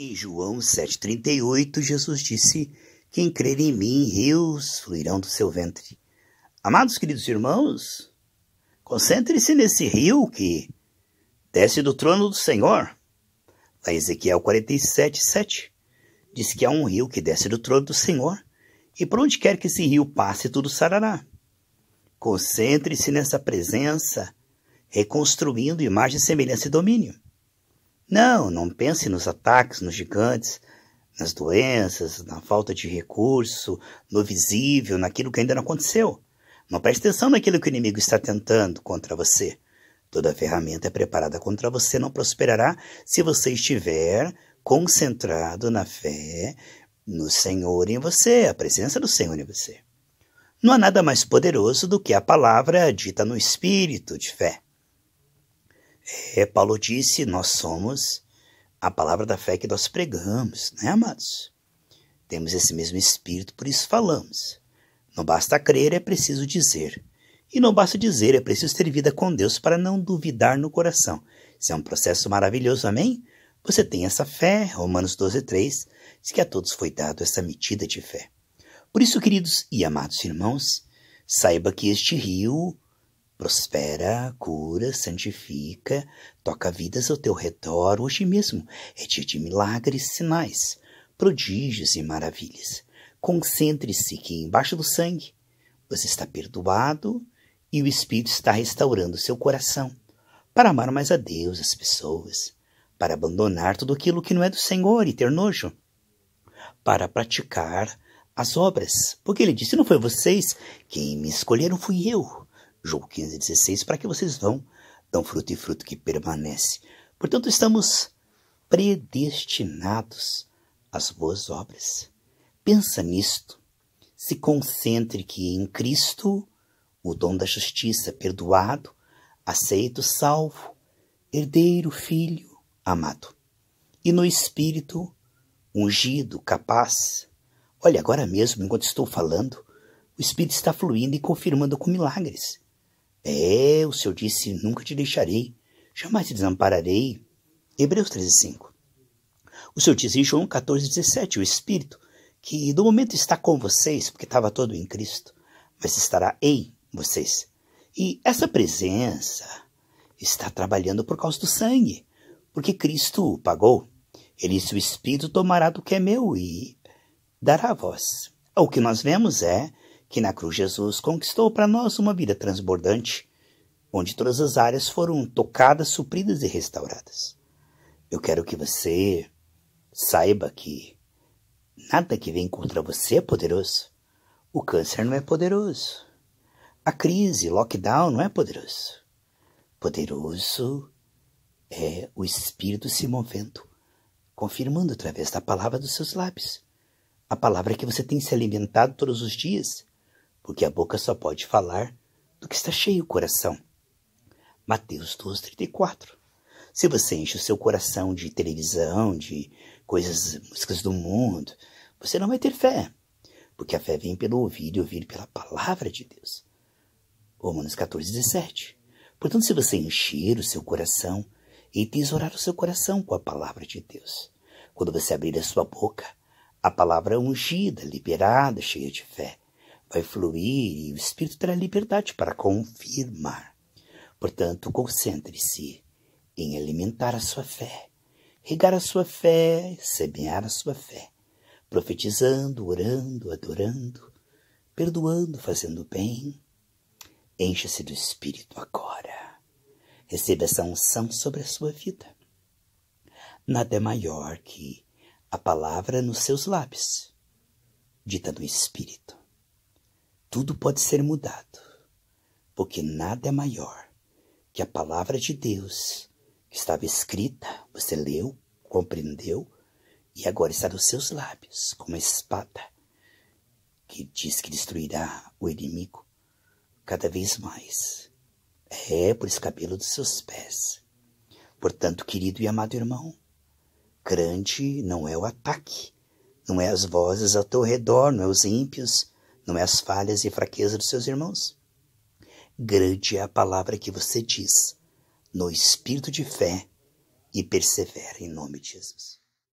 Em João 7,38, Jesus disse: Quem crer em mim, rios fluirão do seu ventre. Amados queridos irmãos, concentre-se nesse rio que desce do trono do Senhor. Lá Ezequiel 47, 7, diz que há um rio que desce do trono do Senhor, e por onde quer que esse rio passe, tudo sarará. Concentre-se nessa presença, reconstruindo imagem, semelhança e domínio. Não, não pense nos ataques, nos gigantes, nas doenças, na falta de recurso, no visível, naquilo que ainda não aconteceu. Não preste atenção naquilo que o inimigo está tentando contra você. Toda ferramenta é preparada contra você não prosperará se você estiver concentrado na fé no Senhor em você, a presença do Senhor em você. Não há nada mais poderoso do que a palavra dita no espírito de fé. É, Paulo disse: Nós somos a palavra da fé que nós pregamos, né, amados? Temos esse mesmo espírito, por isso falamos. Não basta crer, é preciso dizer. E não basta dizer, é preciso ter vida com Deus para não duvidar no coração. Isso é um processo maravilhoso, amém? Você tem essa fé, Romanos 12, 3, diz que a todos foi dado essa medida de fé. Por isso, queridos e amados irmãos, saiba que este rio prospera, cura, santifica, toca vidas ao teu redor hoje mesmo. É dia de milagres, sinais, prodígios e maravilhas. Concentre-se que embaixo do sangue você está perdoado e o Espírito está restaurando seu coração para amar mais a Deus, as pessoas, para abandonar tudo aquilo que não é do Senhor e ter nojo, para praticar as obras, porque ele disse: Não foi vocês quem me escolheram, fui eu. João 15, 16, para que vocês vão, dão fruto e fruto que permanece. Portanto, estamos predestinados às boas obras. Pensa nisto. Se concentre que em Cristo, o dom da justiça, perdoado, aceito, salvo, herdeiro, filho, amado. E no Espírito, ungido, capaz. Olha, agora mesmo, enquanto estou falando, o Espírito está fluindo e confirmando com milagres. É, o Senhor disse: Nunca te deixarei, jamais te desampararei. Hebreus 13,5. O Senhor disse em João 14,17: O Espírito, que do momento está com vocês, porque estava todo em Cristo, mas estará em vocês. E essa presença está trabalhando por causa do sangue, porque Cristo pagou. Ele disse: O Espírito tomará do que é meu e dará a vós. O que nós vemos é que na cruz Jesus conquistou para nós uma vida transbordante, onde todas as áreas foram tocadas, supridas e restauradas. Eu quero que você saiba que nada que vem contra você é poderoso. O câncer não é poderoso. A crise, lockdown, não é poderoso. Poderoso é o Espírito se movendo, confirmando através da palavra dos seus lábios. A palavra que você tem se alimentado todos os dias porque a boca só pode falar do que está cheio o coração. Mateus 12, 34. Se você enche o seu coração de televisão, de coisas, músicas do mundo, você não vai ter fé, porque a fé vem pelo ouvir e ouvir pela palavra de Deus. Romanos 14, 17. Portanto, se você encher o seu coração e tesourar o seu coração com a palavra de Deus, quando você abrir a sua boca, a palavra ungida, liberada, cheia de fé, vai fluir e o Espírito terá liberdade para confirmar. Portanto, concentre-se em alimentar a sua fé, regar a sua fé, semear a sua fé, profetizando, orando, adorando, perdoando, fazendo bem. Encha-se do Espírito agora. Receba essa unção sobre a sua vida. Nada é maior que a palavra nos seus lábios, dita no Espírito tudo pode ser mudado, porque nada é maior que a palavra de Deus que estava escrita, você leu, compreendeu e agora está nos seus lábios como uma espada que diz que destruirá o inimigo cada vez mais. É por escabelo dos seus pés. Portanto, querido e amado irmão, grande não é o ataque, não é as vozes ao teu redor, não é os ímpios, não é as falhas e fraquezas dos seus irmãos. Grande é a palavra que você diz, no espírito de fé, e persevera em nome de Jesus.